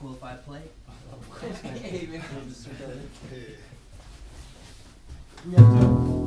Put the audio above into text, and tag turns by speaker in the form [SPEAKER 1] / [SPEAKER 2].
[SPEAKER 1] Cool if I play?
[SPEAKER 2] Hey, man.
[SPEAKER 3] Hey.
[SPEAKER 2] We have to.